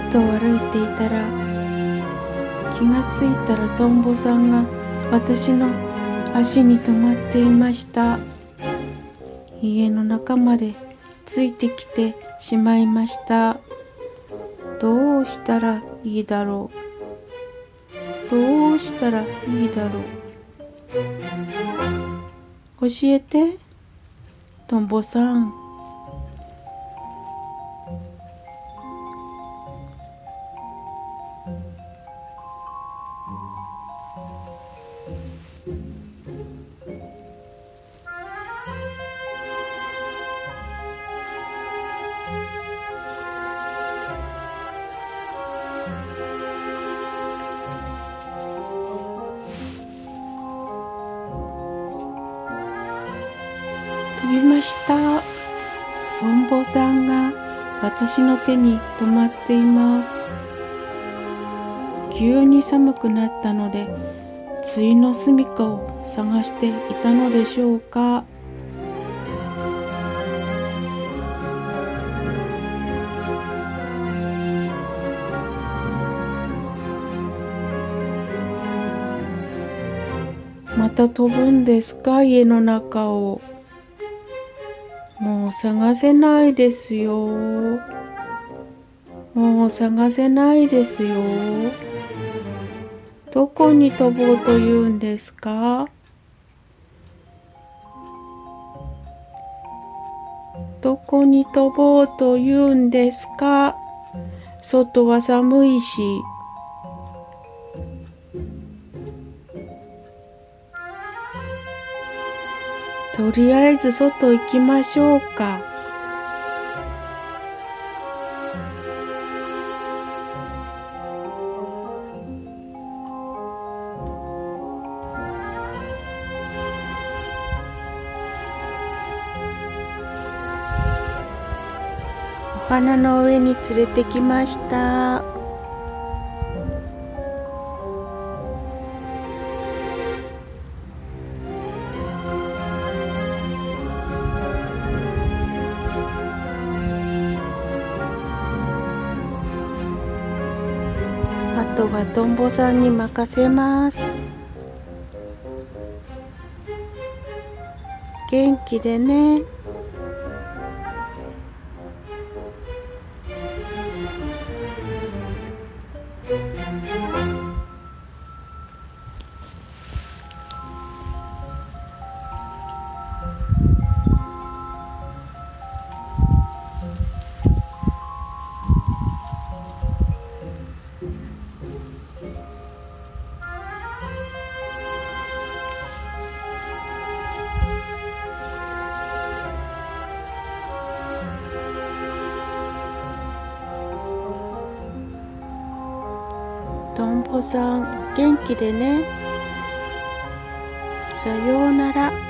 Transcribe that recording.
外を歩いていたら気がついたらトンボさんが私の足に止まっていました。家の中までついてきてしまいました。どうしたらいいだろう。どうしたらいいだろう。教えてトンボさん。飛びました。トンボさんが私の手に止まっています。急に寒くなったので対の住処を探していたのでしょうか。また飛ぶんですか？家の中を。もう探せないですよ。もう探せないですよ。どこに飛ぼうというんですか？どこに飛ぼうというんですか？外は寒いし。とりあえず外行きましょうか。お花の上に連れてきました。とはトンボさんに任せます。元気でね。トンボさん元気でねさようなら。